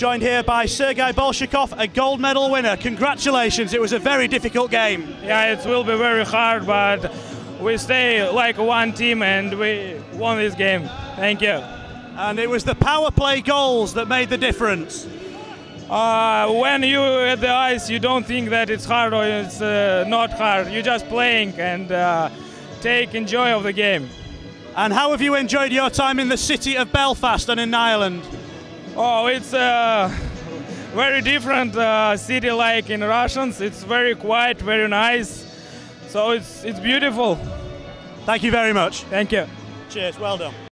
joined here by Sergei Bolshakov, a gold medal winner. Congratulations, it was a very difficult game. Yeah, it will be very hard, but we stay like one team and we won this game. Thank you. And it was the power play goals that made the difference. Uh, when you at the ice, you don't think that it's hard or it's uh, not hard. You're just playing and uh, take enjoy of the game. And how have you enjoyed your time in the city of Belfast and in Ireland? Oh, it's a very different uh, city like in Russians. It's very quiet, very nice. So it's it's beautiful. Thank you very much. Thank you. Cheers, well done.